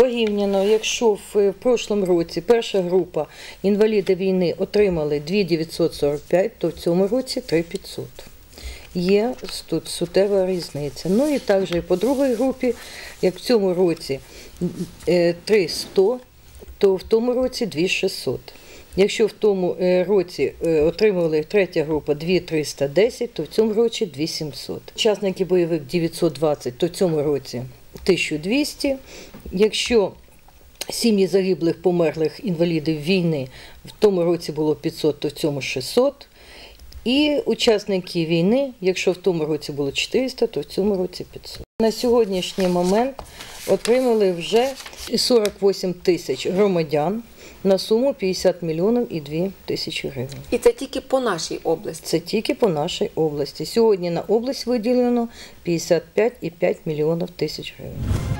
Порівняно, якщо в, в прошлому році перша група інваліди війни отримали 2945, то в цьому році 3500. Є тут суттєва різниця. Ну і також і по другій групі, як в цьому році е, 3100, то в тому році 2600. Якщо в тому е, році е, отримували третя група 2310, то в цьому році 2700. Учасники бойових 920, то в цьому році 1200. Якщо сім'ї загиблих померлих інвалідів війни в тому році було 500, то в цьому 600. І учасники війни, якщо в тому році було 400, то в цьому році 500. На сьогоднішній момент отримали вже 48 тисяч громадян на суму 50 мільйонів і 2 тисячі гривень. І це тільки по нашій області. Це тільки по нашій області. Сьогодні на область виділено 55,5 мільйонів тисяч гривень.